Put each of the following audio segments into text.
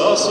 kas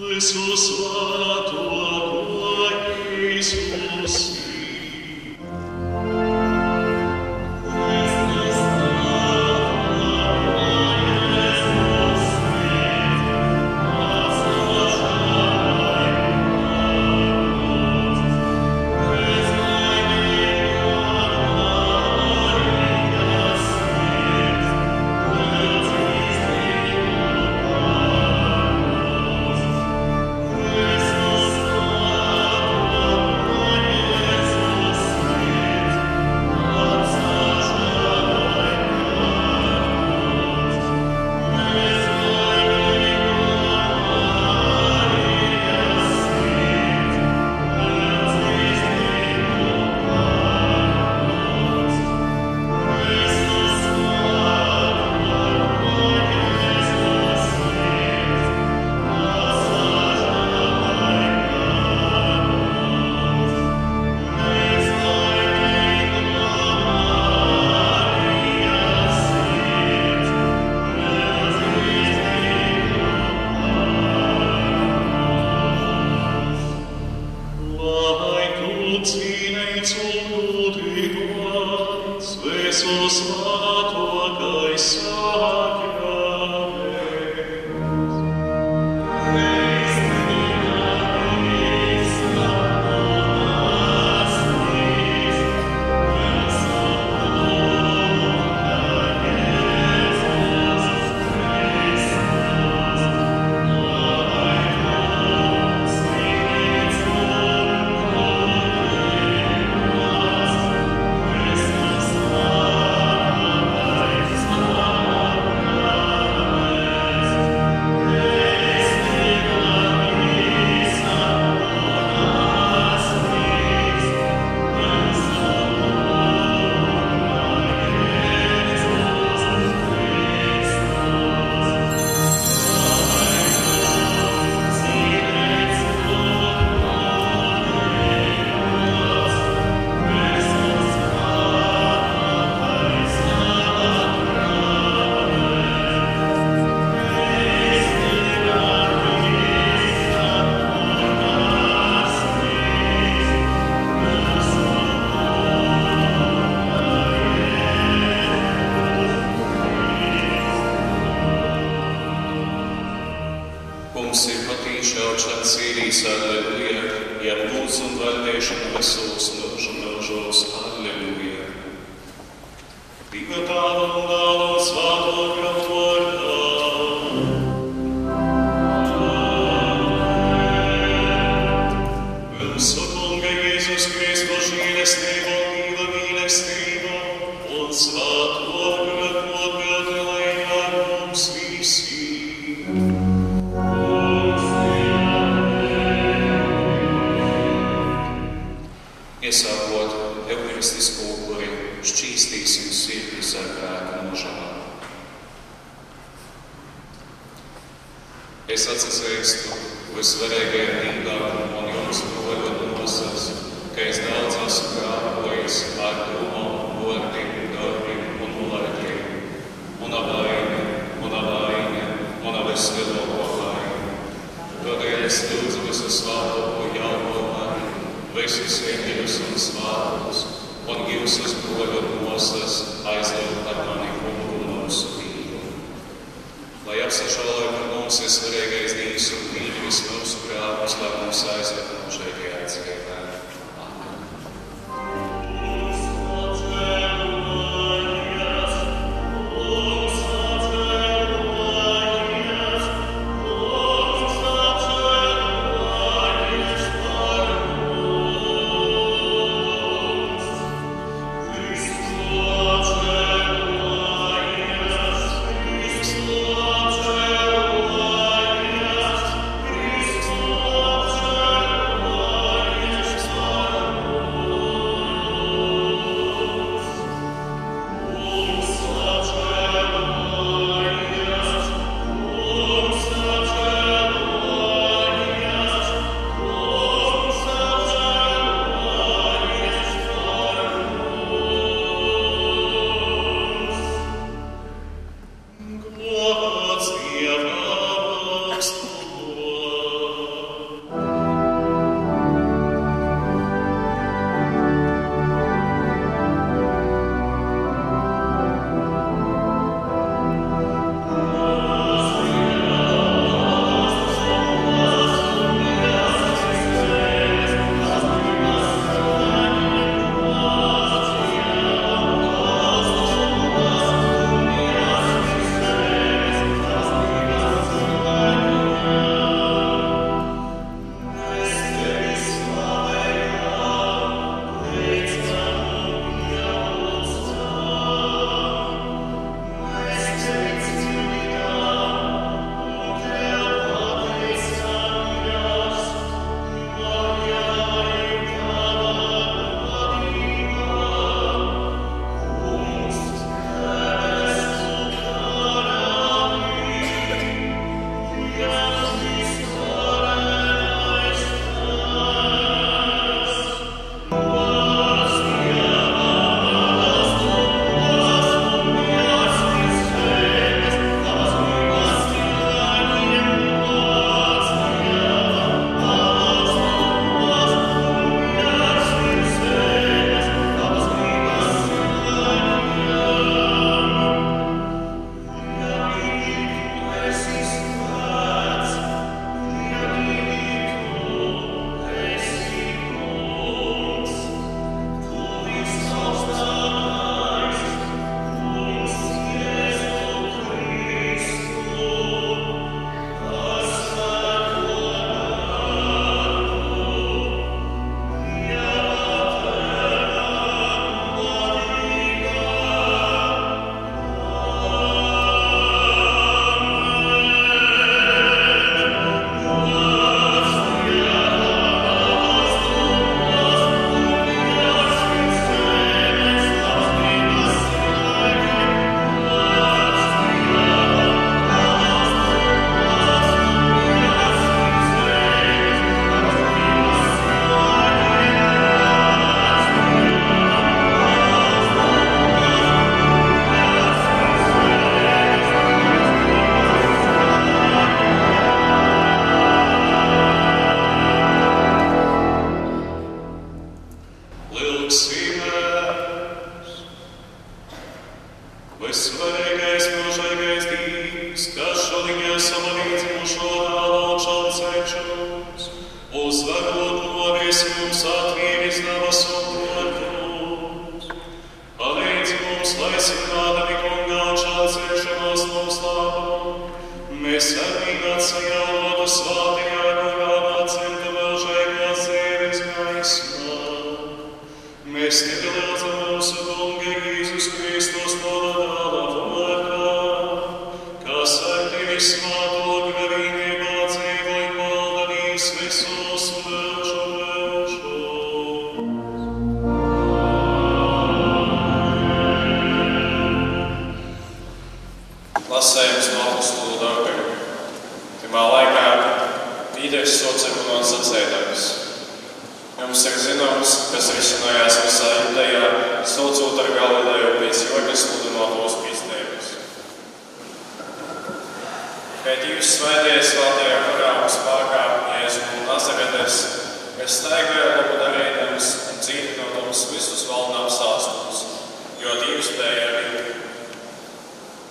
This is Jesus, Son,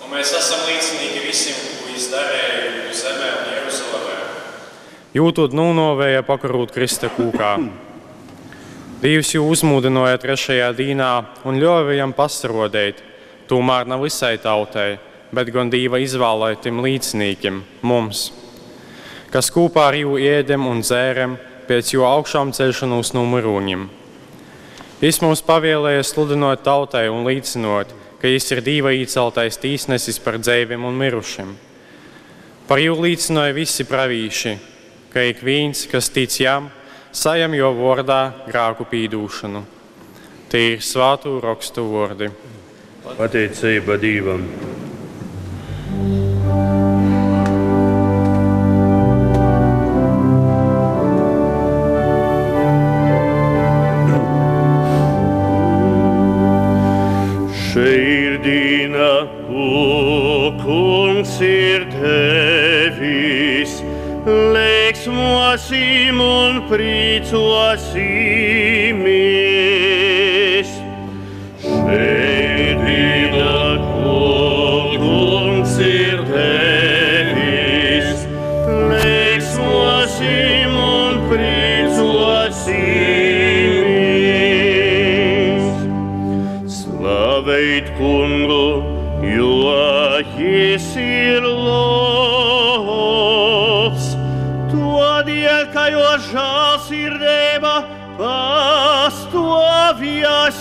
Un mēs esam līdzīgi visiem, ko viņš darīja zemē un Jeruzalemē. Jūtot nūnovēja pakarūt Krista kūkā. Dievs jū uzmūdināja trešajā dīnā un ļāva viņam pasarodēt, tomēr ne visai tautai, bet gan Dieva izvēlētim līdzniekiem, mums, kas kopā ar jū ēdam un dzēram pēc jū augšām celšanos no mirūņiem. Viņš mums pavēlēja sludinot tautai un līdzinot, ka viņš ir Dieva īceltais tīsnesis par dzīviem un mirušiem. Par jū līdzināja visi pravīši, ka ik viens, kas tic jām, sajam jo vārdā grāku pīdūšanu. Tie ir svātu rakstu vārdi. Pateicība Dievam! Širdīna, пригласил.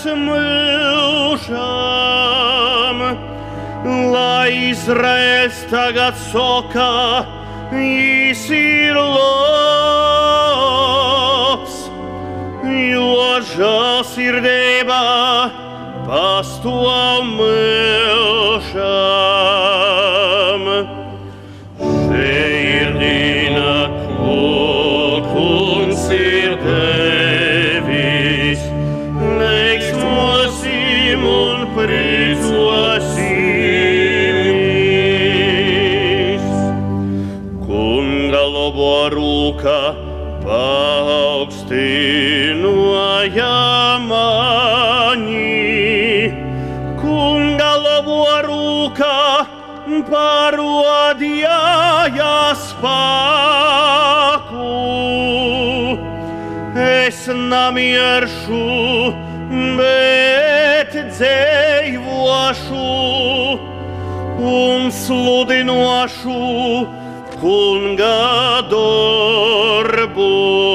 Mūžam, lai Izraels tagad saka, jis ir labs jo žēlsirdība pastāv mūžam. Rūka paaugstināja mani. Kunga labo rūka parodīja spēku. Es namiršu, bet dzīvošu un sludinošu kunga darbus.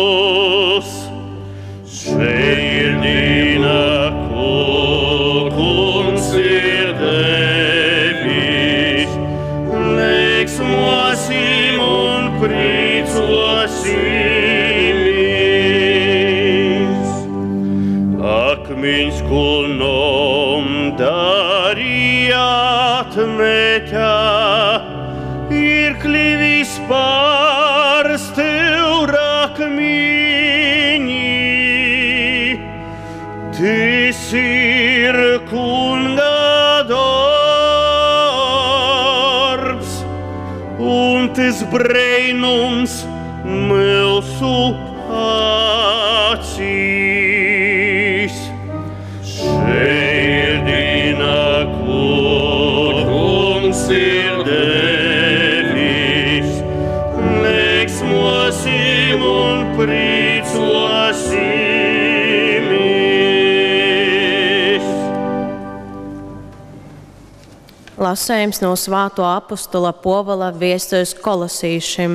Lasējums no Svāto apakstula Povala viestos kolosīšiem.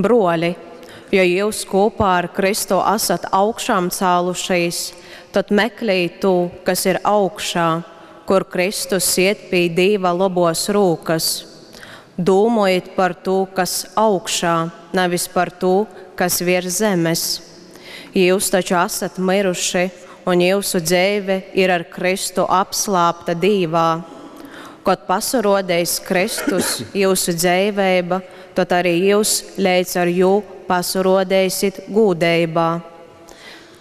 Broļi, jo jūs kopā ar Kristu esat augšām cēlušies, tad meklējiet to, kas ir augšā, kur Kristus iet pie dieva labos rūkas. Domājiet par to, kas augšā, nevis par to, kas virs zemes. Jūs taču esat miruši, un jūsu dzīve ir ar Kristu apslāpta dīvā. Kad pasarodēs Kristus jūsu dzīvēba, tad arī jūs līdz ar jū pasurodēsit gūdējībā.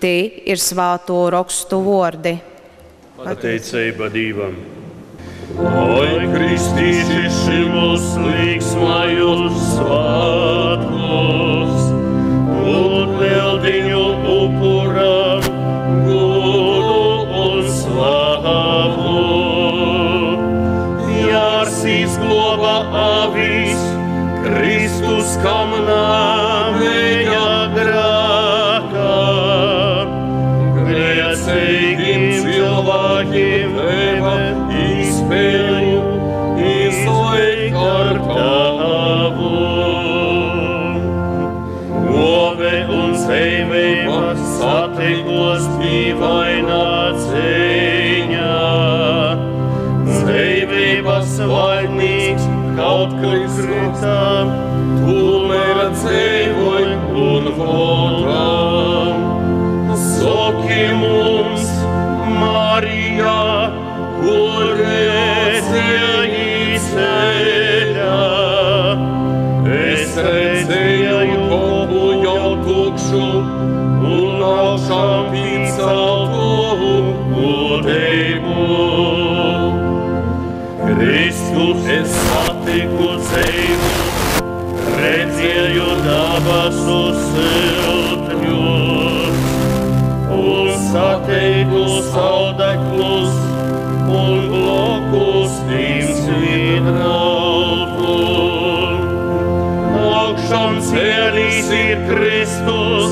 Tie ir svāto rakstu vārdi. Pateicība Dievam! Oi, Kristīši, šimos līksmājus svētkos, un palīgu ceļu, redzēju dabasu siltņos, un sateigu saldaklus, un blokus tīms vidrautu. Augšām cēlīs ir Kristus,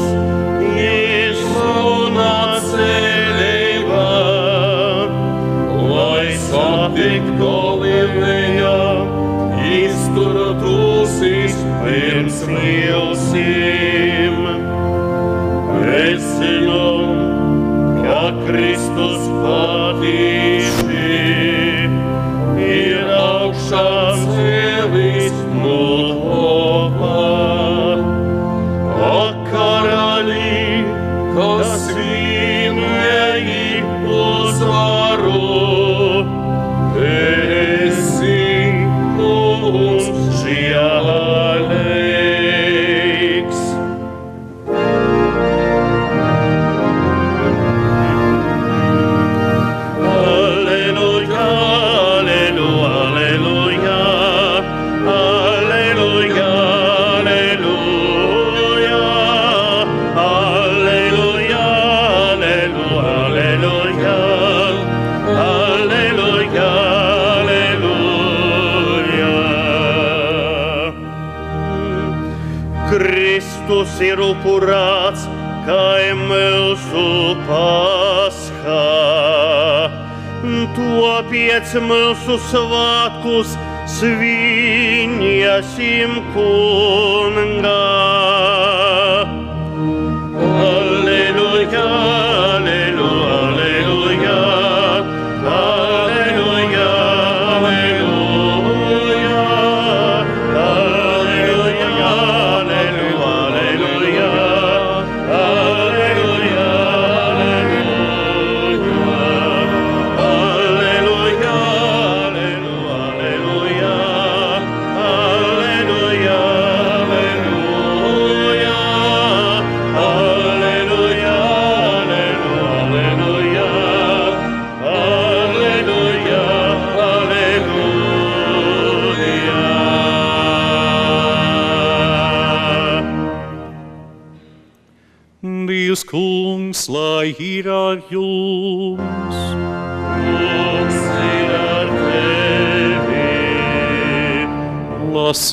mīlsim, es zinu, ka Kristus patīs.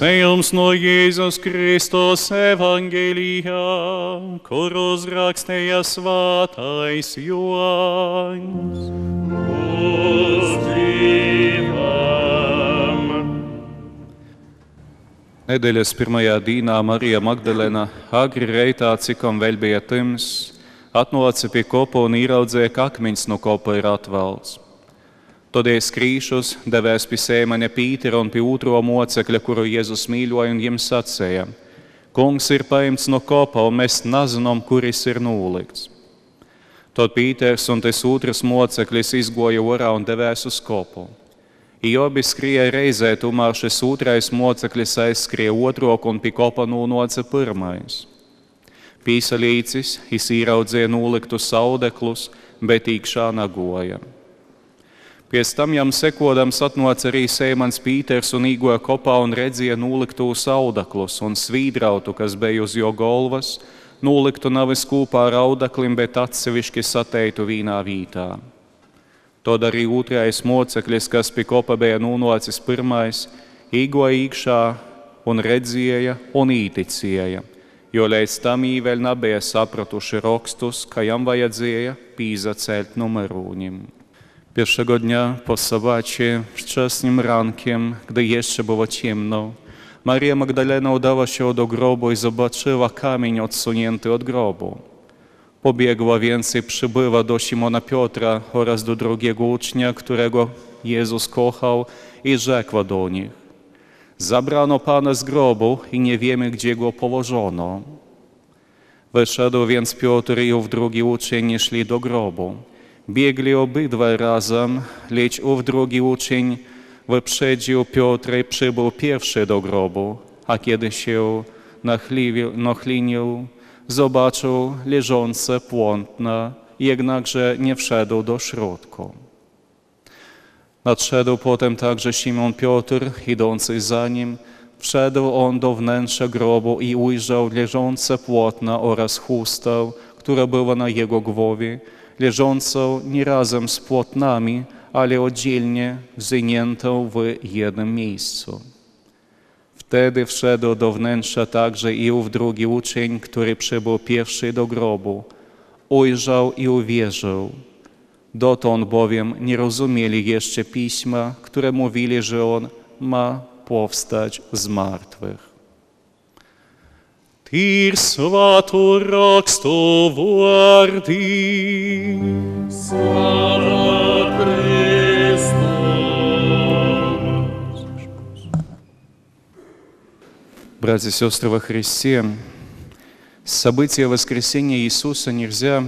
Lasējums no Jēzus Kristus evangelijā, kur uzrakstīja svātais dzīvam! Nedēļas pirmajā dīnā Marija Magdalēna agri reitā, cikam vēl bija tims, atnāca pie kopa un ieraudzīja, ka akmeņs no kopa ir atvalts. Tad es krīšus, devēs pie sēmaņa Pītera un pie otro mocekļa, kuru Jēzus mīļoja, un jums sacīja: Kungs ir paimts no kopa, un mēs nezinām, kuris ir nūlikts. Tad Pīters un tas otrs moceklis izgoja orā un devēs uz kopu. Iobi skrieja reizē, tomēr šis otrais moceklis aizskrēja otro un pie kopa nūnoca pirmais. Pīsaļīcis izraudzīja noliktus audeklus, bet īkšā nagoja. Pēc tam jam sekodams atnāca arī Sēmans Pīters un īgoja kopā un redzēja noliktus audeklus un svīdrautu, kas bija uz jo galvas, noliktu nevis kopā ar audeklim, bet atsevišķi sateitu vīnā vītā. Tad arī otrais moceklis, kas pie kopa bija nonācis pirmais, īgoja īkšā un redzēja un īticēja, jo līdz tam īvēl nebija sapratuši rakstus, ka jam vajadzēja pīzacelt numerūņiem. Pierwszego dnia po sabacie, wczesnym rankiem, gdy jeszcze było ciemno, Maria Magdalena udała się do grobu i zobaczyła kamień odsunięty od grobu. Pobiegła więc i przybyła do Simona Piotra oraz do drugiego ucznia, którego Jezus kochał i rzekła do nich. Zabrano Pana z grobu i nie wiemy, gdzie go położono. Wyszedł więc Piotr i ów drugi uczeń szli do grobu. Biegli obydwaj razem, lecz ów drugi uczeń wyprzedził Piotra i przybył pierwszy do grobu, a kiedy się nachlinił, zobaczył leżące płótna, jednakże nie wszedł do środku. Nadszedł potem także Szymon Piotr, idący za nim. Wszedł on do wnętrza grobu i ujrzał leżące płótna oraz chustę, która była na jego głowie, leżącą nie razem z płótnami, ale oddzielnie zwiniętą w jednym miejscu. Wtedy wszedł do wnętrza także i ów drugi uczeń, który przybył pierwszy do grobu. Ujrzał i uwierzył. Dotąd bowiem nie rozumieli jeszcze pisma, które mówili, że on ma powstać z martwych. Ir svātu rakstu vārdi. Братья и сестры во Христе, события воскресения Иисуса нельзя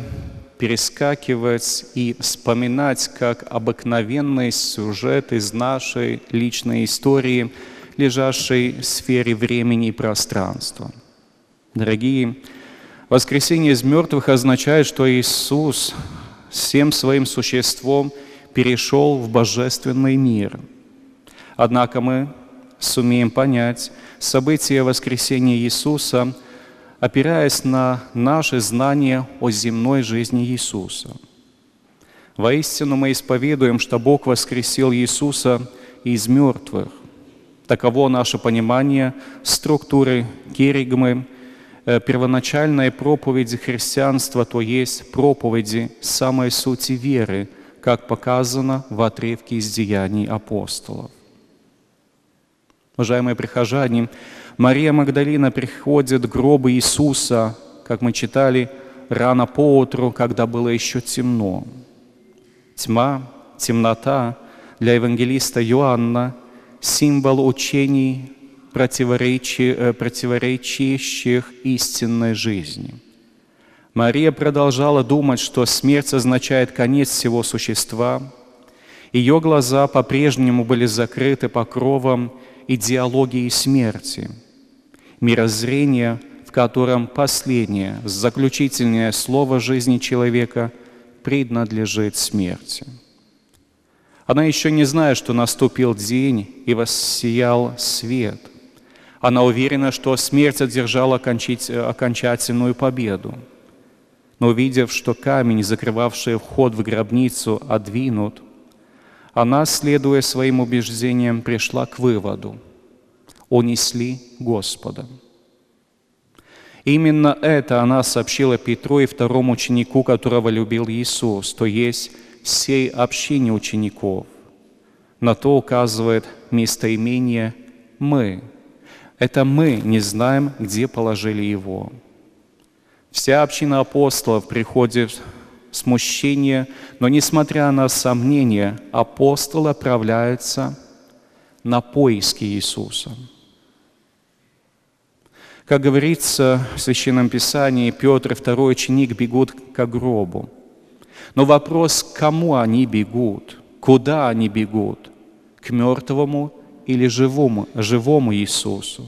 перескакивать и вспоминать как обыкновенный сюжет из нашей личной истории, лежащей в сфере времени и пространства. Дорогие, воскресение из мертвых означает, что Иисус всем своим существом перешел в божественный мир. Однако мы сумеем понять события воскресения Иисуса, опираясь на наши знания о земной жизни Иисуса. Воистину мы исповедуем, что Бог воскресил Иисуса из мертвых. Таково наше понимание структуры керигмы, первоначальной проповеди христианства, то есть проповеди самой сути веры, как показано в отрывке из деяний апостолов. Уважаемые прихожане, Мария Магдалина приходит к гробу Иисуса, как мы читали, рано поутру, когда было еще темно. Тьма, темнота для евангелиста Иоанна – символ учений, противоречи- э, противоречащих истинной жизни. Мария продолжала думать, что смерть означает конец всего существа. Ее глаза по-прежнему были закрыты покровом идеологии смерти, мирозрения, в котором последнее, заключительное слово жизни человека принадлежит смерти. Она еще не знает, что наступил день и воссиял свет. Она уверена, что смерть одержала окончить- окончательную победу. Но увидев, что камень, закрывавший вход в гробницу, отдвинут, она, следуя своим убеждениям, пришла к выводу – унесли Господа. Именно это она сообщила Петру и второму ученику, которого любил Иисус, то есть всей общине учеников. На то указывает местоимение «мы». Это мы не знаем, где положили его. Вся община апостолов приходит в смущение, но несмотря на сомнения, апостолы отправляются на поиски Иисуса. Как говорится в Священном Писании, Петр и второй ученик бегут к гробу. Но вопрос, к кому они бегут, куда они бегут, к мертвому или живому, живому Иисусу.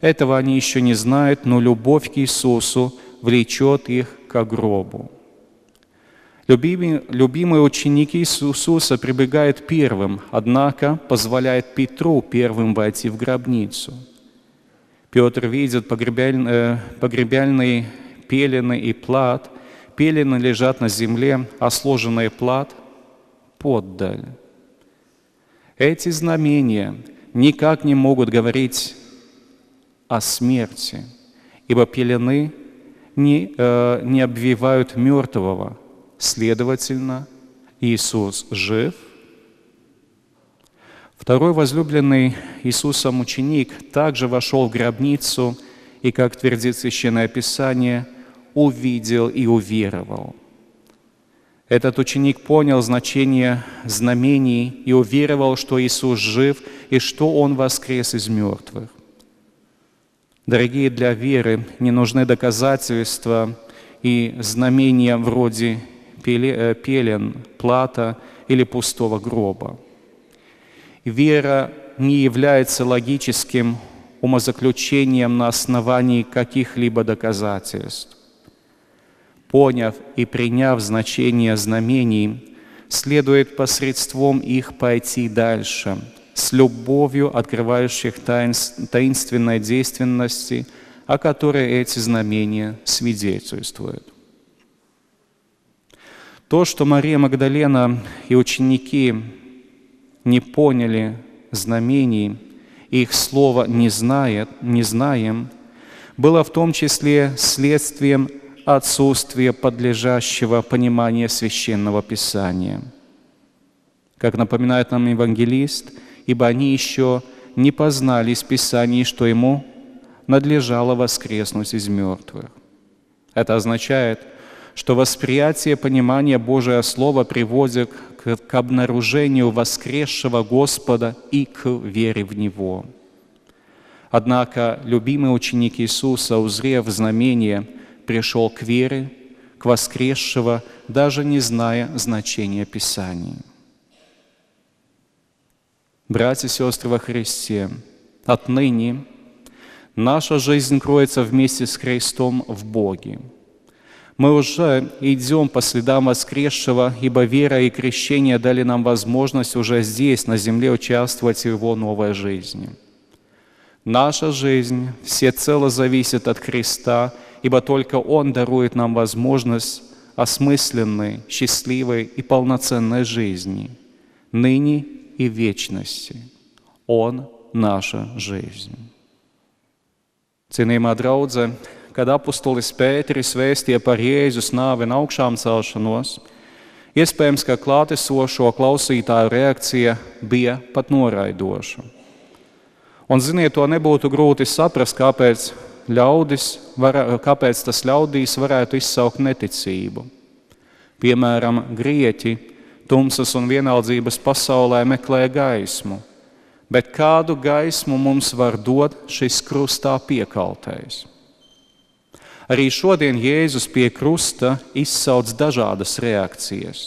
Этого они еще не знают, но любовь к Иисусу влечет их к гробу. Любимый, любимый ученик Иисуса прибегает первым, однако позволяет Петру первым войти в гробницу. Петр видит погребальные, погребальные пелены и плат. Пелены лежат на земле, а сложенный плат поддаль. Эти знамения никак не могут говорить о смерти, ибо пелены не, э, не обвивают мертвого, Следовательно, Иисус жив. Второй возлюбленный Иисусом ученик также вошел в гробницу и, как твердит Священное Писание, увидел и уверовал. Этот ученик понял значение знамений и уверовал, что Иисус жив и что Он воскрес из мертвых. Дорогие, для веры не нужны доказательства и знамения вроде Э, пелен, плата или пустого гроба. Вера не является логическим умозаключением на основании каких-либо доказательств. Поняв и приняв значение знамений, следует посредством их пойти дальше, с любовью открывающих таинственной действенности, о которой эти знамения свидетельствуют. То, что Мария Магдалена и ученики не поняли знамений, и их слова не, знает, не знаем, было в том числе следствием отсутствия подлежащего понимания священного писания. Как напоминает нам евангелист, ибо они еще не познали из Писаний, что ему надлежало воскреснуть из мертвых. Это означает – что восприятие понимания Божия Слова приводит к, к обнаружению воскресшего Господа и к вере в Него. Однако любимый ученик Иисуса, узрев знамение, пришел к вере, к воскресшего, даже не зная значения Писаний. Братья и сестры во Христе, отныне наша жизнь кроется вместе с Христом в Боге – мы уже идем по следам воскресшего, ибо вера и крещение дали нам возможность уже здесь, на земле, участвовать в Его новой жизни. Наша жизнь всецело зависит от Христа, ибо только Он дарует нам возможность осмысленной, счастливой и полноценной жизни, ныне и в вечности. Он – наша жизнь. Cienījamā draudzene, kad apustulis Pēteris vēstīja par Jēzus nāvi un augšām celšanos, iespējams, ka klātesošo klausītāju reakcija bija pat noraidoša. Un, ziniet, to nebūtu grūti saprast, kāpēc, ļaudis, var, kāpēc tas ļaudīs varētu izsaukt neticību. Piemēram, grieķi tumsas un vienaldzības pasaulē meklē gaismu, bet kādu gaismu mums var dot šis krustā piekaltais? Arī šodien Jēzus pie krusta izsauc dažādas reakcijas.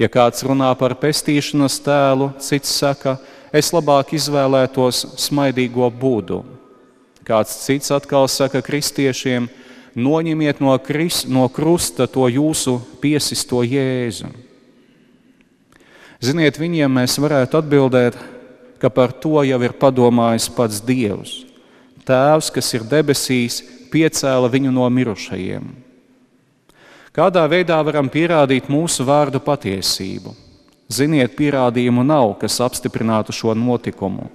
Ja kāds runā par pestīšanas tēlu, cits saka, es labāk izvēlētos smaidīgo būdu. Kāds cits atkal saka kristiešiem, noņemiet no, kris, no krusta to jūsu piesisto jēzu. Ziniet, viņiem mēs varētu atbildēt, ka par to jau ir padomājis pats Dievs. Tēvs, kas ir debesīs, piecēla viņu no mirušajiem. Kādā veidā varam pierādīt mūsu vārdu patiesību? Ziniet, pierādījumu nav, kas apstiprinātu šo notikumu.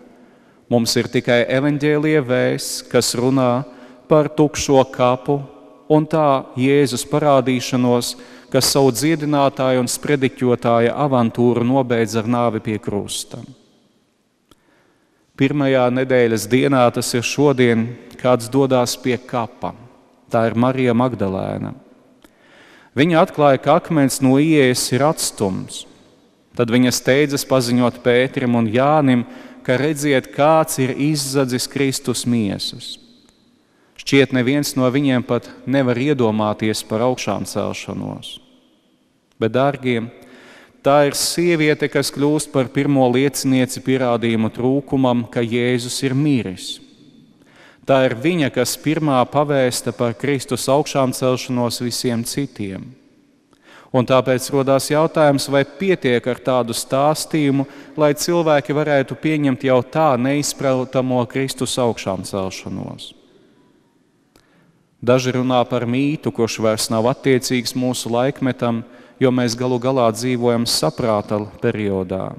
Mums ir tikai evaņģēlie vēsts, kas runā par tukšo kapu un tā Jēzus parādīšanos, kas savu dziedinātāju un sprediķotāja avantūru nobeidz ar nāvi pie krusta. Pirmajā nedēļas dienā, tas ir šodien, kāds dodas pie kapa. Tā ir Marija Magdalēna. Viņa atklāja, ka akmens no ieejas ir atstumts. Tad viņa steidzas paziņot Pēterim un Jānim, ka redziet, kāds ir izzadzis Kristus miesas. Šķiet, neviens no viņiem pat nevar iedomāties par augšām celšanos. Bet, dārgie, tā ir sieviete, kas kļūst par pirmo liecinieci pierādījumu trūkumam, ka Jēzus ir miris. Tā ir viņa, kas pirmā pavēsta par Kristus augšām celšanos visiem citiem. Un tāpēc rodas jautājums, vai pietiek ar tādu stāstījumu, lai cilvēki varētu pieņemt jau tā neizprotamo Kristus augšām celšanos. Daži runā par mītu, kurš vairs nav attiecīgs mūsu laikmetam, jo mēs galu galā dzīvojam saprāta periodā.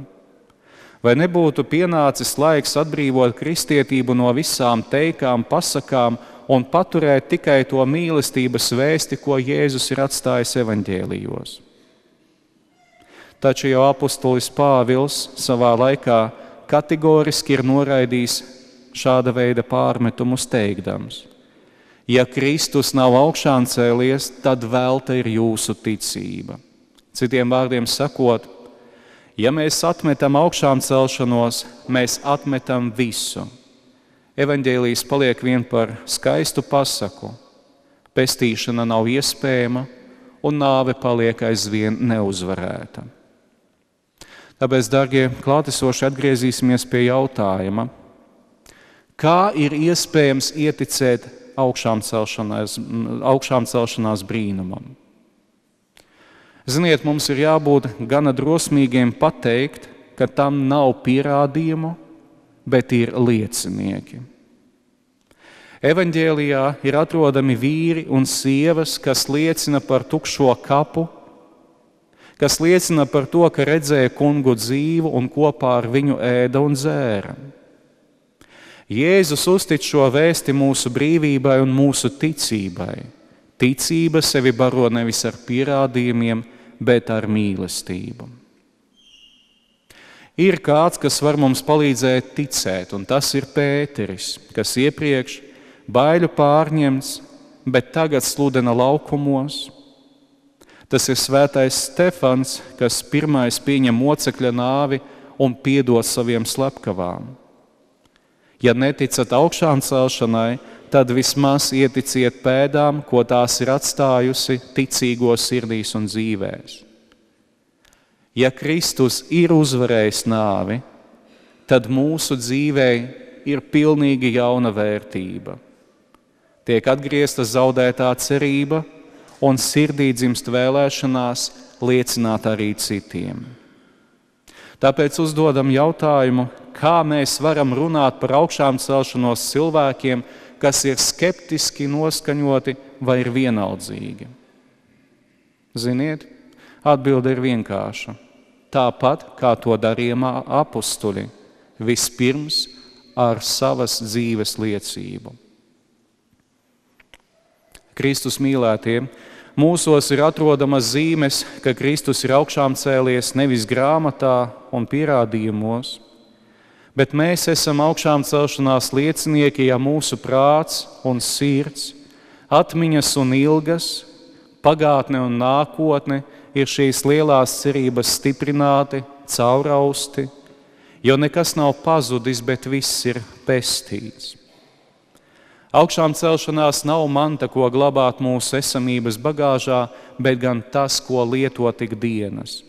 Vai nebūtu pienācis laiks atbrīvot kristietību no visām teikām, pasakām un paturēt tikai to mīlestības vēsti, ko Jēzus ir atstājis evaņģēlijos? Taču jau apustulis Pāvils savā laikā kategoriski ir noraidījis šāda veida pārmetumus teikdams: Ja Kristus nav augšām cēlies, tad velta ir jūsu ticība. Citiem vārdiem sakot, Ja mēs atmetam augšām celšanos, mēs atmetam visu. Evangelijas paliek vien par skaistu pasaku. Pestīšana nav iespējama, un nāve paliek aizvien neuzvarēta. Tāpēc, darbie klātesoši, atgriezīsimies pie jautājuma, kā ir iespējams ieticēt augšām celšanās, augšām celšanās brīnumam. Ziniet, mums ir jābūt gana drosmīgiem pateikt, ka tam nav pierādījumu, bet ir liecinieki. Evanģēlijā ir atrodami vīri un sievas, kas liecina par tukšo kapu, kas liecina par to, ka redzēja kungu dzīvu un kopā ar viņu ēda un dzēra. Jēzus uztic šo vēsti mūsu brīvībai un mūsu ticībai. Ticība sevi baro nevis ar pierādījumiem, bet ar mīlestību. Ir kāds, kas var mums palīdzēt ticēt, un tas ir Pēteris, kas iepriekš baiļu pārņemts, bet tagad sludina laukumos. Tas ir svētais Stefans, kas pirmais pieņem mocekļa nāvi un piedod saviem slepkavām. Ja neticat augšām celšanai, tad vismaz ieticiet pēdām, ko tās ir atstājusi ticīgos sirdīs un dzīvēs. Ja Kristus ir uzvarējis nāvi, tad mūsu dzīvē ir pilnīgi jauna vērtība. Tiek atgriezta zaudētā cerība, un sirdī dzimst vēlēšanās liecināt arī citiem. Tāpēc uzdodam jautājumu, kā mēs varam runāt par augšām celšanos cilvēkiem, kas ir skeptiski noskaņoti vai ir vienaldzīgi? Ziniet, atbilde ir vienkārša. Tāpat kā to darījumā apstuļi, vispirms ar savas dzīves liecību. Kristus mīlētie, mūsos ir atrodamas zīmes, ka Kristus ir augšām cēlies nevis grāmatā un pierādījumos, bet mēs esam augšām celšanās liecinieki, ja mūsu prāts un sirds, atmiņas un ilgas, pagātne un nākotne ir šīs lielās cerības stiprināti, caurausti, jo nekas nav pazudis, bet viss ir pestīts. Augšām celšanās nav manta, ko glabāt mūsu esamības bagāžā, bet gan tas, ko lieto tik dienas.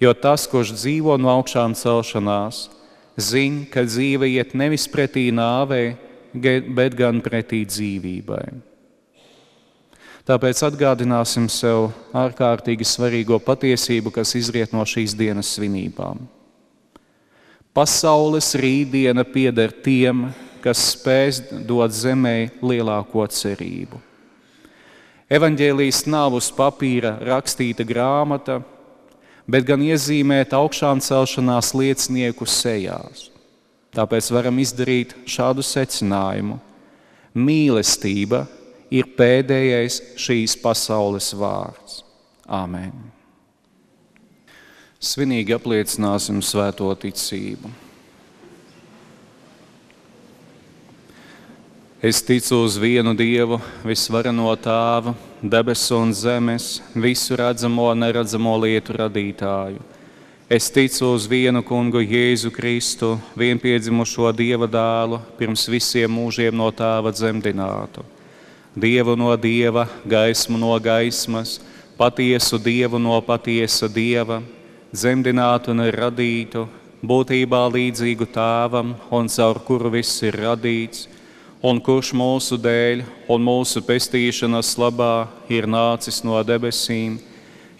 Jo tas, kurš dzīvo no augšām celšanās, Zini, ka dzīve iet nevis pretī nāvei, bet gan pretī dzīvībai. Tāpēc atgādināsim sev ārkārtīgi svarīgo patiesību, kas izriet no šīs dienas svinībām. Pasaules rītdiena pieder tiem, kas spēs dot zemē lielāko cerību. Evangelijas nav uz papīra rakstīta grāmata, bet gan iezīmēt augšām celšanās liecinieku sejās. Tāpēc varam izdarīt šādu secinājumu. Mīlestība ir pēdējais šīs pasaules vārds. Āmen! Svinīgi apliecināsim svēto ticību. Es ticu uz vienu Dievu, visvarano Tēvu, debesu un zemes, visu redzamo un neredzamo lietu radītāju. Es ticu uz vienu kungu Jēzu Kristu, vienpiedzimušo Dieva dēlu, pirms visiem mūžiem no Tēva dzemdinātu. Dievu no Dieva, gaismu no gaismas, patiesu Dievu no patiesa Dieva, dzemdinātu un radītu, būtībā līdzīgu Tēvam un caur kuru viss ir radīts un kurš mūsu dēļ un mūsu pestīšanas labā ir nācis no debesīm,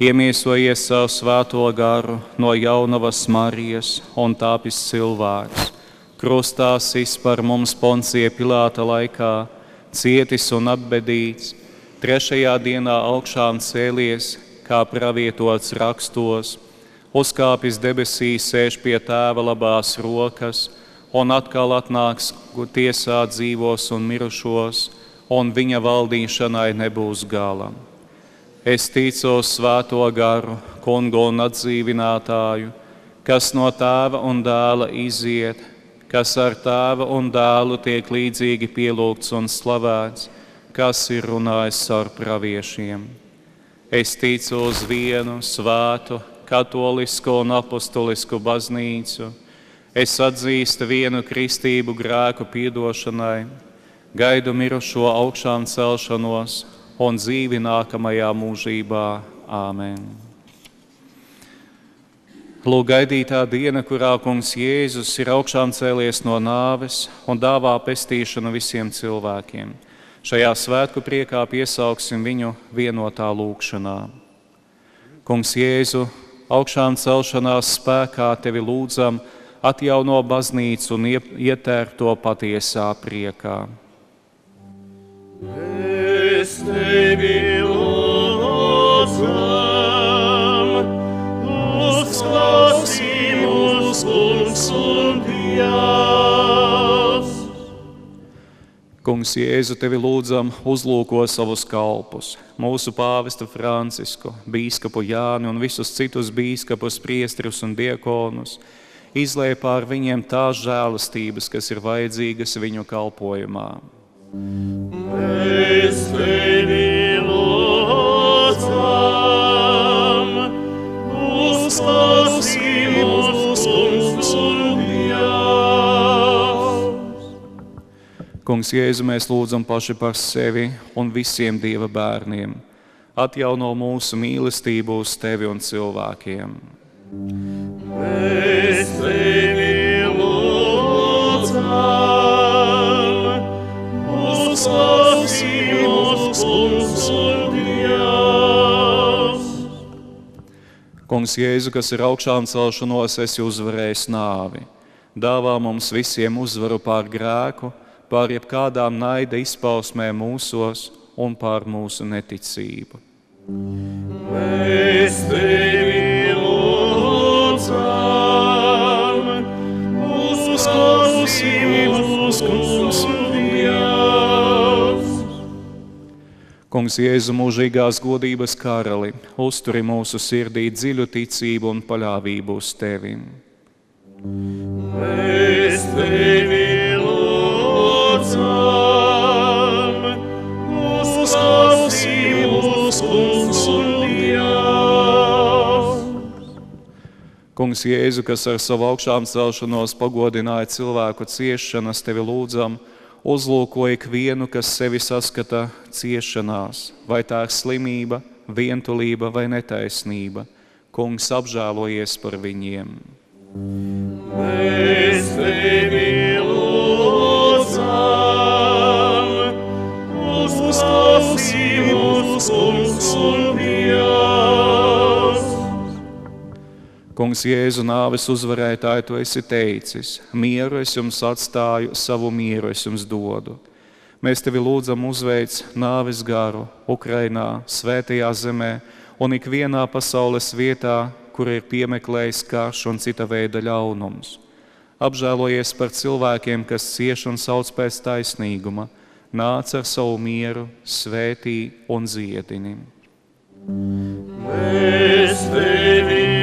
iemiesojies savu svēto garu no jaunavas Marijas un tāpis cilvēks. Krustā par mums Poncija Pilāta laikā, cietis un apbedīts, trešajā dienā augšām cēlies, kā pravietots rakstos, uzkāpis debesīs, sēž pie tēva labās rokas un atkal atnāks tiesāt dzīvos un mirušos, un viņa valdīšanai nebūs gala. Es ticu svēto garu, kungu un atdzīvinātāju, kas no tēva un dēla iziet, kas ar tēva un dēlu tiek līdzīgi pielūgts un slavēts, kas ir runājis ar praviešiem. Es ticu uz vienu svētu, katolisku un apustulisku baznīcu Es atzīstu vienu kristību grēku piedošanai, gaidu mirušo augšām celšanos un dzīvi nākamajā mūžībā. Āmen! Lūk, gaidītā diena, kurā kungs Jēzus ir augšām cēlies no nāves un dāvā pestīšanu visiem cilvēkiem. Šajā svētku priekā piesauksim viņu vienotā lūkšanā. Kungs Jēzu, augšām celšanās spēkā tevi lūdzam, atjauno baznīcu un ietēr to patiesā priekā. Es tevi lūdzam, mūs, kungs un Dievs. Kungs Jēzu tevi lūdzam, uzlūko savus kalpus, mūsu pāvestu Francisku, bīskapu Jāni un visus citus bīskapus, priestrus un diekonus, izlēj pār viņiem tās žēlastības, kas ir vajadzīgas viņu kalpošanā. Mēs tevi lūdzam, uzklausī mūsu kungs un Dievs. Kungs Jēzu mēs lūdzam paši par sevi un visiem Dieva bērniem. Atjauno mūsu mīlestību uz tevi un cilvēkiem. Mēs tevi lūdzam, uzklausī mūs, kungs un Dievs. Kungs Jēzu, kas ir augšām celšanos, esi uzvarējis nāvi. Dāvā mums visiem uzvaru pār grēku, pār jebkādām naida izpausmēm mūsos un pār mūsu neticību. Mēs tevi lūdzam, uzklausī mūs, kungs Kungs Jēzu mūžīgās godības karali, uzturi mūsu sirdī dziļu ticību un paļāvību uz Tevi. Mēs Tevi lūdzam, uzklausī mūs, kungs un Kungs Jēzu, kas ar savu augšām celšanos pagodināja cilvēku ciešanas, tevi lūdzam, uzlūko ikvienu, kas sevi saskata ciešanās, vai tā ir slimība, vientulība vai netaisnība. Kungs apžēlojies par viņiem. Mēs tevi lūdzam, uzklausī mūsu Kungs, Jēzu nāves uzvarētāji, tu esi teicis, mieru es jums atstāju, savu mieru es jums dodu. Mēs tevi lūdzam, uzveic nāves garu Ukrainā, Svētajā zemē un ikvienā pasaules vietā, kur ir piemeklējis karš un cita veida ļaunums. Apžēlojies par cilvēkiem, kas cieš un sauc pēc taisnīguma, nāc ar savu mieru, svētī un ziedini. Mēs tevi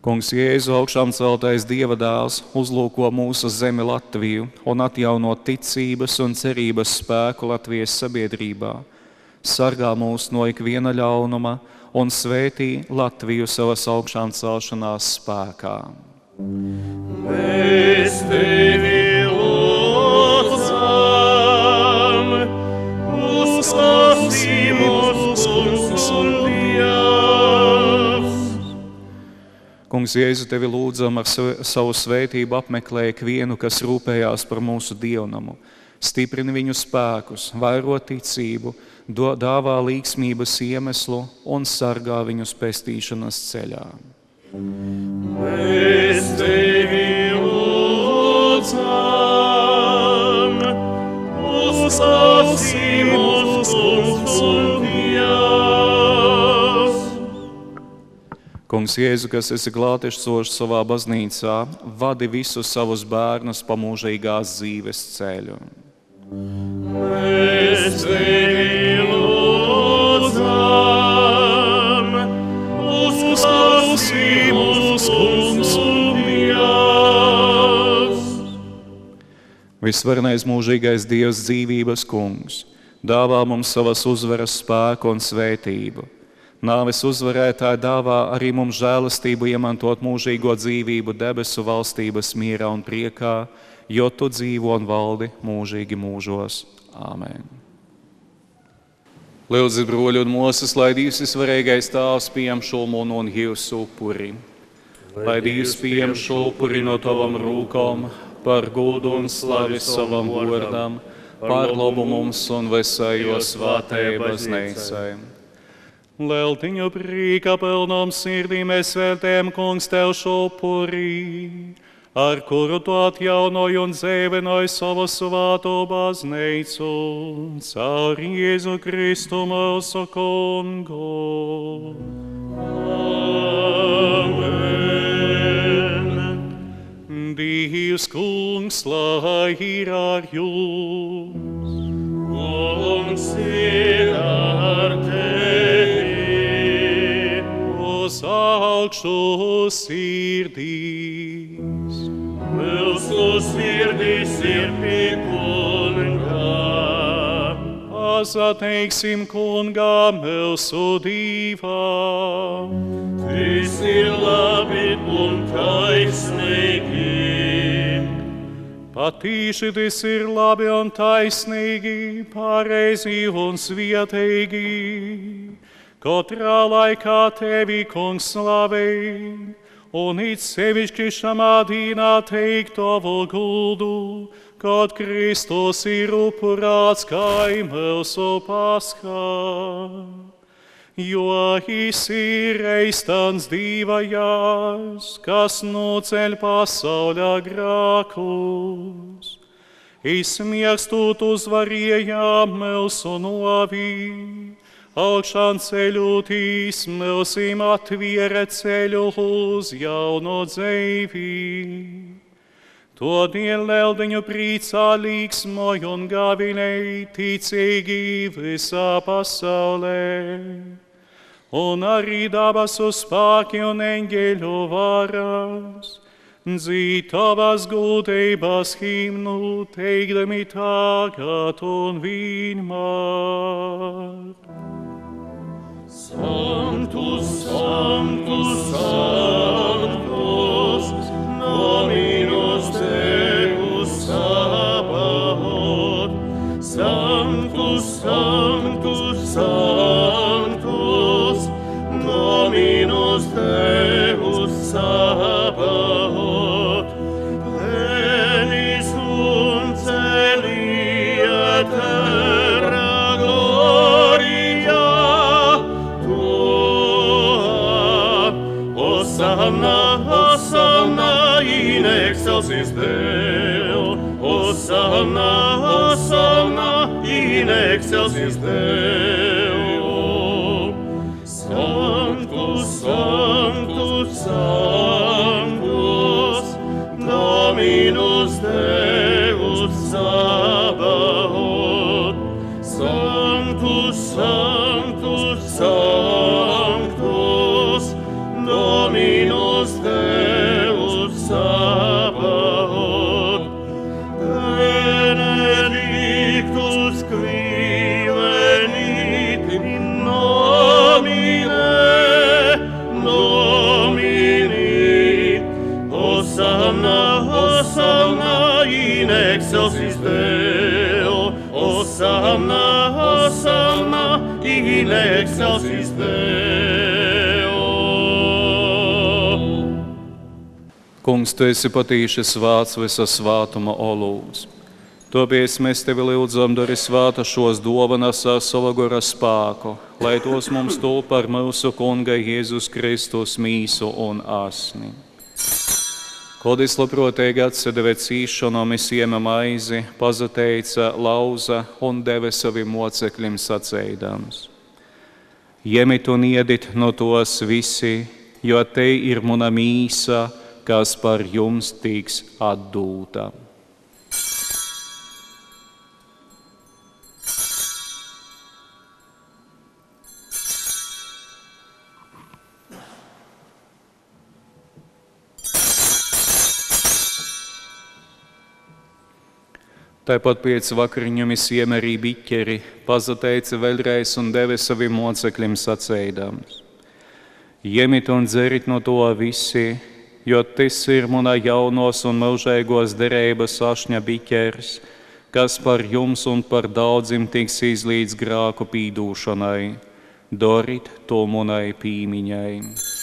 Kungs Jēzu augšām celtais Dieva dēls uzlūko mūsu zemi Latviju un atjauno ticības un cerības spēku Latvijas sabiedrībā. Sargā mūs no ikviena ļaunuma un svētī Latviju savas augšām celšanās spēkā. Mēs tevi Kungs, Jēzu, tevi lūdzam ar savu svētību apmeklē ikvienu, kas rūpējās par mūsu dievnamu. Stiprini viņu spēkus, vairo ticību, dāvā līgsmības iemeslu un sargā viņus pestīšanas ceļā. Mēs tevi lūdzam, uzklausī mūsu Dievs. Kungs Jēzu, kas esi glātešsošs savā baznīcā, vadi visus savus bērnus pa mūžīgās dzīves ceļu. Mēs tevi lūdzam, uzklausī mūsu Dievs. Visvarenais mūžīgais Dievs, dzīvības kungs, dāvā mums savas uzvaras spēku un svētību. Nāves uzvarētāji dāvā arī mums žēlastību iemantot mūžīgo dzīvību debesu valstības mierā un priekā, jo tu dzīvo un valdi mūžīgi mūžos. Āmen! Lūdzu, broļi un mūsas, lai Dievs visvarīgais tēvs pieņem šo mūnu un hīvs upuri. Lai Dievs pieņem šo upuri no tavam rūkām, par godu un slavi savam vārdam, par labu mums un visai svētajai baznīcai. Leltiņu prīka pelnām sirdī mēs vērtējam, kungs, tev šo upuri ar kuru tu atjaunoji un dzīvināji savu svāto baznīcu, caur Jēzu Kristu mūsu kungu. Amen. Dievs kungs, lai ir ar jums. Kungs ir ar tevi. Uz augšu sirdīs. Mūsu sirdis ir pikungā. Pasateiksim kungā mūsu divām. Tis ir labi un taisnīgi. Patīši tas ir labi un taisnīgi, pareizi un svietīgi. Katrā laikā tevi kungs slavē, un it sevišķi šamā dīnā teikt tavu guldu, kad Kristus ir upurāts kā mūsu paskā. Jo viņš ir eistans dīvajās, kas noceļ pasauļa grākus. Izsmiegstot uzvarējām mūsu novī, augšām ceļotīs mūsim atviera ceļu uz jauno dzīvību. Todien leldiņu priecā līksmoju un gavilēji ticīgi visā pasaulē. Un arī dabasu spāki un eņģeļu varas, dzīt tavas gudības himnu, teikdami tagad un vienmēr. Sanctus, Sanctus, Sanctus, Dominus Deus Sabaoth. Sanctus, Sanctus, Sanctus, Deus Sabaoth, plenis sunt celia terra gloria tua. Hosanna, Hosanna in excelsis Deo, Hosanna, Hosanna in excelsis Deo. Sanctus, Sanctus, Dominus Deus Sabaoth. Sanctus, Sanctus, Sanctus, in excelsis Deo. Hosanna, Hosanna in excelsis Deo. Kungs, tu esi patīši svāts visa svātuma olūs. Tāpēc mēs tevi lūdzam, dari svāta šos dāvanas ar savu gara spēku, lai tos mums tu par mūsu kunga Jēzus Kristus mīsu un asni. Labprātīgi atsedevēt cīšanu, mēs iemam maizi, pazateica, lauza un deva saviem mocekļiem sacēdams. Iemit un iedit no tos visi, jo te ir mana mīsa, kas par jums tiks atdūta. Tāpat pēc vakariņām izsiema arī biķeri, pazateica vēlreiz un deva saviem mocekļiem sacēdams. Iemit un dzerit no to visi, jo tas ir mana jaunos un mūžīgos derības ašņa biķers, kas par jums un par daudziem tiks izlīdz grāku pīdūšanai. Dorit to manai pīmiņai.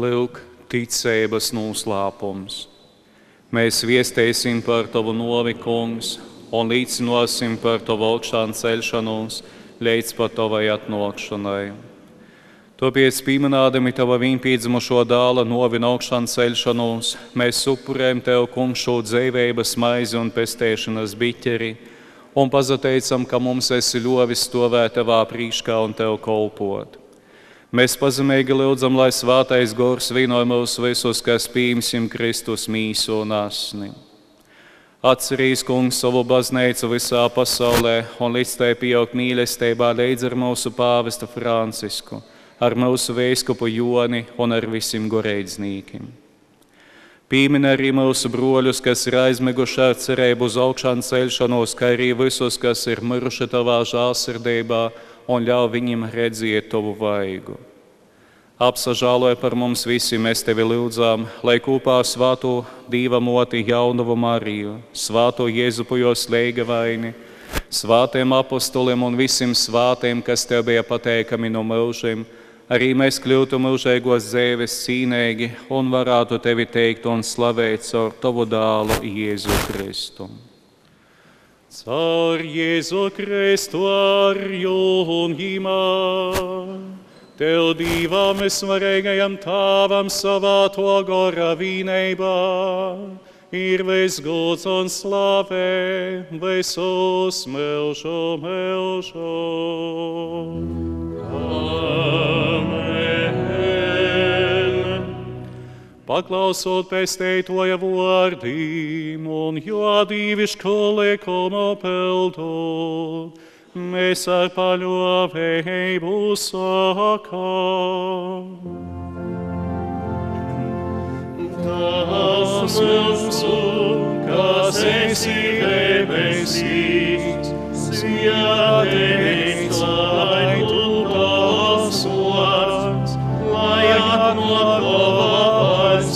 Lūk, ticības noslēpums. Mēs viestēsim par tavu novi, kungs, un līdzinosim par tavu augšām celšanos, līdz pat tavai atnākšanai. Tāpēc, pieminādami tava vienpiedzimušo dāla novina augšām celšanos, mēs upurējam tev, kungs, šo dzīvības maizi un pestēšanas biķeri, un pazateicam, ka mums esi ļovis stāvēt tavā prīškā un tev kolpot. Mēs pazemīgi lūdzam, lai svātais gors vīnoja mūsu visus, kas pīmsim Kristus mīsu un asni. Atcerīs, kungs, savu baznīcu visā pasaulē un līdz tai pieaug mīlestībā līdz ar mūsu pāvestu Francisku, ar mūsu vēskupu Joni un ar visiem goreidzniekiem. Pīmin arī mūsu broļus, kas ir aizmiguši ar cerību uz augšām celšanos, kā arī visus, kas ir miruši tavā žālsirdībā un ļauj viņiem redzēt tavu vaigu. Apsažāloja par mums visiem, mēs tevi lūdzām, lai kopā svāto Dīva moti jaunavu Mariju, svāto Jēzupujo slēga vaini, svātiem apostoliem un visiem svātiem, kas tev bija pateikami no mūžiem, arī mēs kļūtu mūžīgos dzīves cīnīgi un varētu tevi teikt un slavēt caur tavu dālu Jēzu Kristu. Caur Jēzu Kristu ar jūnhimā, Tev divam svarīgajam tāvam savā to gora vīneibā, ir visgods un slavē visus melžu melžu. Amen. Paklausot pēstētoja vārdīm un jo dīvišķo likumu peldot, mēs ar paļāvību sakām. Tas mūsu, kas esi debesīs, svētīts lai tu tavs vārds, lai atnāk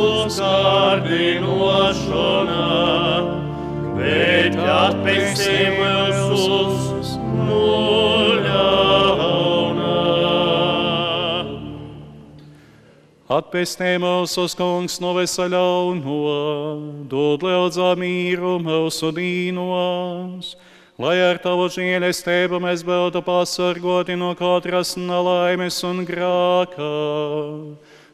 mūsu kārdinošanā, bet atpestī mūsus no ļaunā. Atpestī mūsu kungs no visa ļauno, dod lieldzā mīru mūsu dīnos, lai ar tavu žēlestību mēs būtu pasargoti no katras nelaimes un grāka.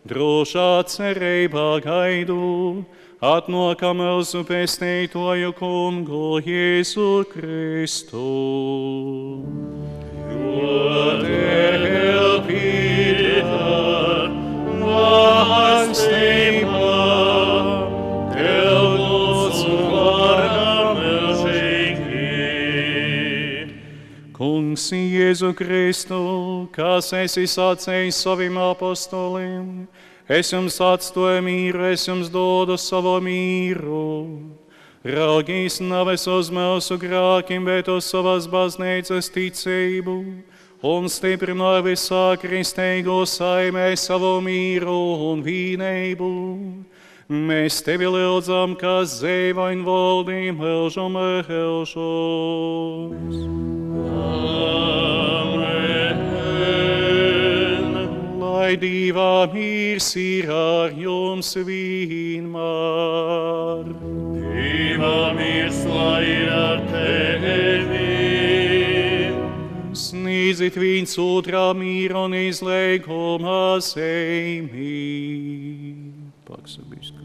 Drošā cerībā gaidu, atnāka mūsu pestītoju kungu Jēzu Kristu. Jo Kungs, Jēzu Kristu, kas esi sacējis saviem apostoliem, es jums atstāju mīru, es jums dodu savu mīru. Raugīs nevis uz mūsu grākiem, bet uz savas baznīcas ticību, un stiprināja visā kristīgo saimē savu mīru un vīnību. Mēs tevi lūdzam, kas dzīvain valdī mūžam mūžos. Lai divā mīrs ir ar jums vienmēr. Sniedzit viens otrā mīra un izlēgumā seimī. Paksabiskam.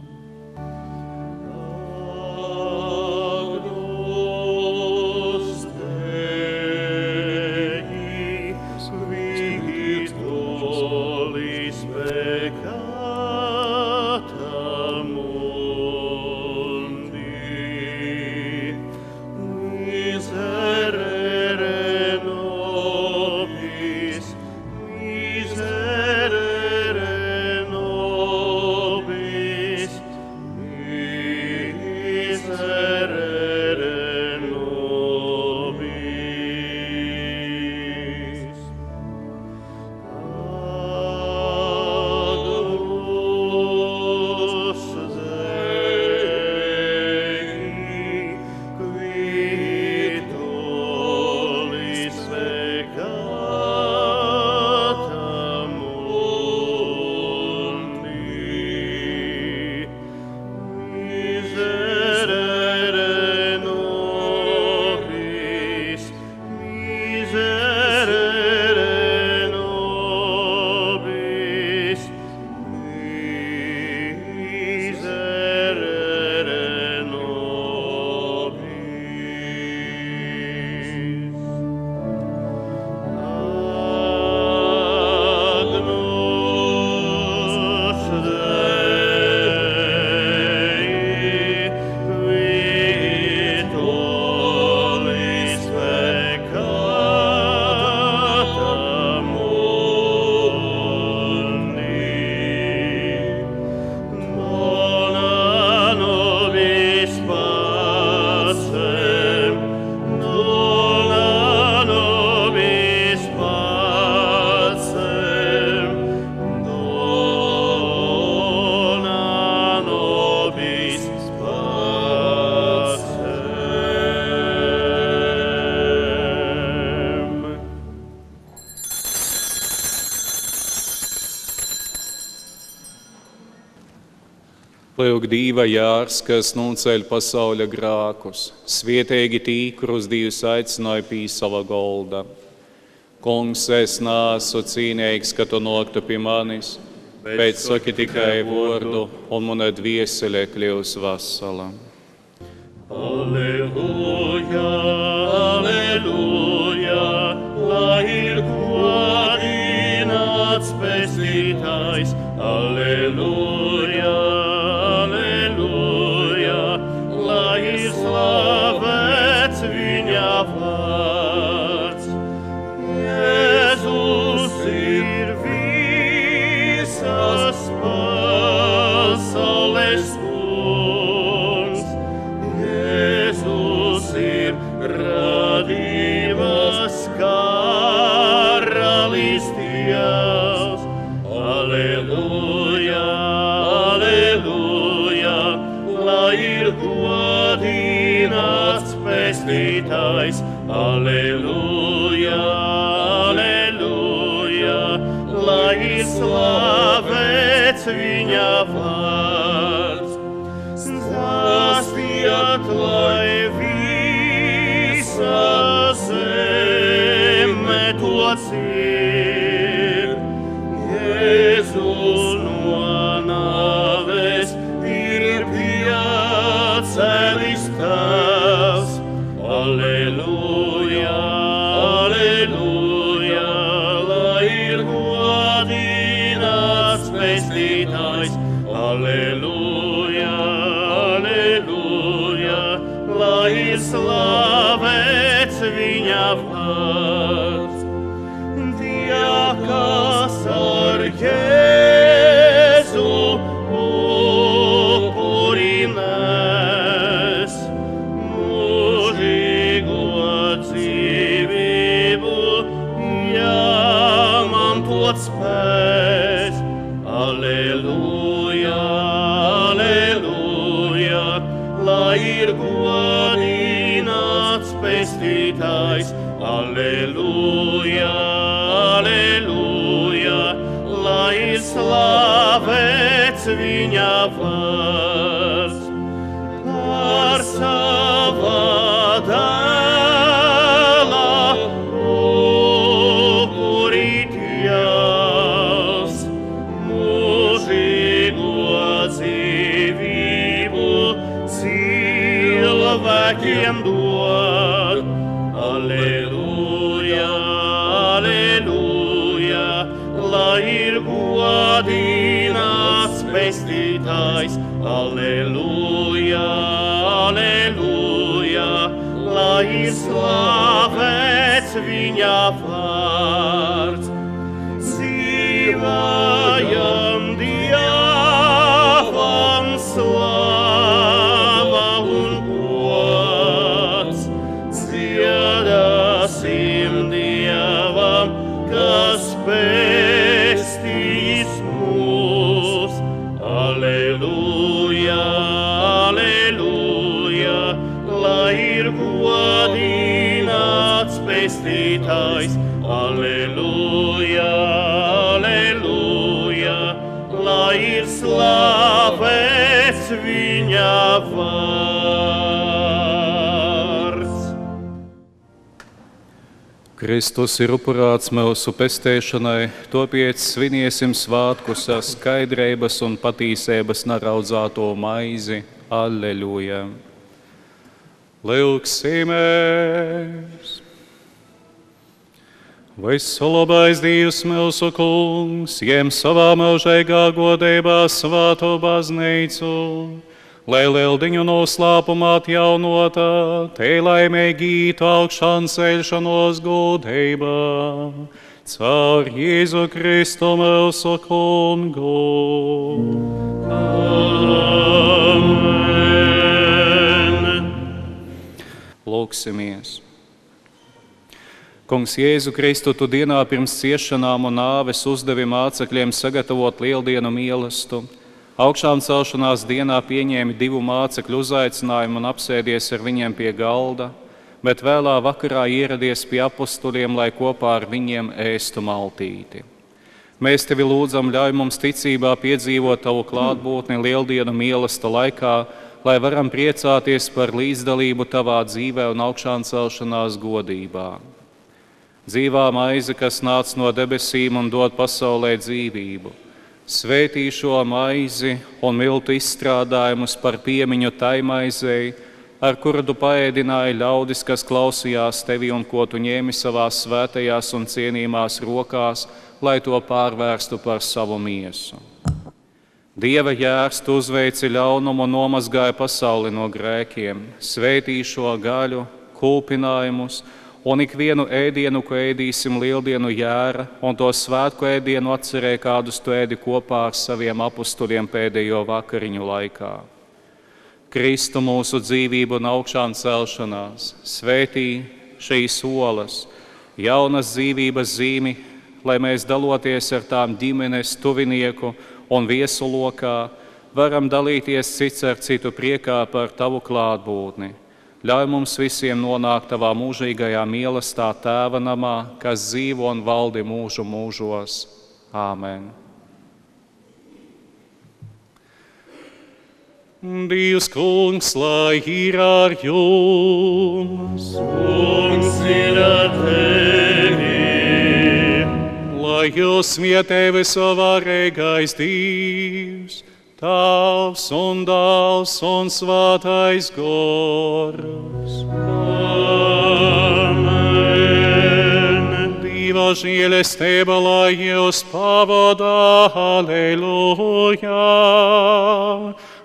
Lūk, dīva jārs, kas nuceļ pasaules grākus, svietīgi tī, kurus Dievs aicināja pie sava golda. Kungs, es nāsu cīnīgs, ka tu noktu pie manis, bet saki tikai vārdu, un mana dvieselē kļūs vasala. Aleluja, aleluja, lai ir Aleluja, aleluja, lai ir godināts pestītājs. Aleluja, aleluja, lai ir slavēts viņa vārds. Kristus ir upurāts mūsu pestēšanai, tāpēc sviniesim svētkus ar skaidrības un patīsības naraudzāto maizi. Alleluja! Lūksimies! Visu labais Dievs mūsu kungs, jem savā mūžīgā godībā svāto baznīcu, lai lieldiņu noslēpumā atjaunotā, te laimīgītu augšām ceļšanos godībā, caur Jēzu Kristu mūsu kungu. Amen. Lūksimies! Kungs, Jēzu Kristu, tu dienā pirms ciešanām un nāves uzdevi mācekļiem sagatavot lieldienu mīlestību. Augšām celšanās dienā pieņēmi divu mācekļu uzaicinājumu un apsēdies ar viņiem pie galda, bet vēlā vakarā ieradies pie apustuliem, lai kopā ar viņiem ēstu maltīti. Mēs tevi lūdzam, ļauj mums ticībā piedzīvot tavu klātbūtni lieldienu mīlestību laikā, lai varam priecāties par līdzdalību tavā dzīvē un augšām celšanās godībā. Dzīvā maize, kas nāca no debesīm un dod pasaulē dzīvību. Svētī šo maizi un miltu izstrādājumus par piemiņu tai maizei, ar kuru tu paēdināji ļaudis, kas klausījās tevi un ko tu ņēmi savās svētajās un cienījumās rokās, lai to pārvērstu par savu miesu. Dieva jērs tu uzveici ļaunumu un nomazgāja pasauli no grēkiem, svētī šo gaļu, kūpinājumus un ikvienu ēdienu, ko ēdīsim lieldienu jēra, un to svētku ēdienu atcerē, kādus tu ēdi kopā ar saviem apustuliem pēdējo vakariņu laikā. Kristu mūsu dzīvību un augšām celšanās, svētī šīs olas, jaunas dzīvības zīmi, lai mēs daloties ar tām ģimenes, tuvinieku un viesu lokā, varam dalīties cits ar citu priekā par tavu klātbūtni. Ļauj mums visiem nonākt tavā mūžīgajā mīlestībā, tēva namā, kas dzīvo un valdi mūžu mūžos. Āmen! Dievs, kungs, lai ir ar jums! Kungs ir ar tevi, Lai jūs mietēvi savārīgais Dievs, Tavs un dāls un svātais gors. Amen. Dieva žēlestība lai jūs pavadā. Aleluja.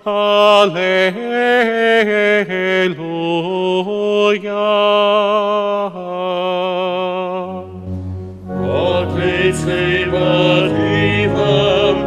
Aleluja. Pateicība Dievam.